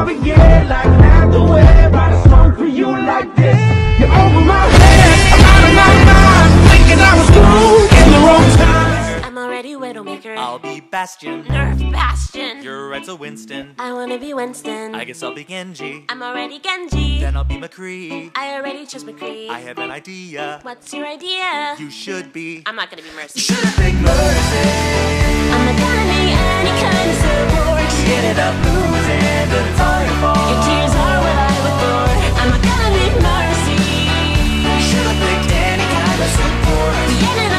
I begin like an the way. Write a for you like this. You're over my head, I'm out of my mind. Thinking I was cool in the wrong time. I'm already Widowmaker. I'll be Bastion. Nerf Bastion. You're Red's a Winston. I wanna be Winston. I guess I'll be Genji. I'm already Genji. Then I'll be McCree. I already chose McCree. I have an idea. What's your idea? You should be. I'm not gonna be Mercy. You Should've picked Mercy. I'm not We ended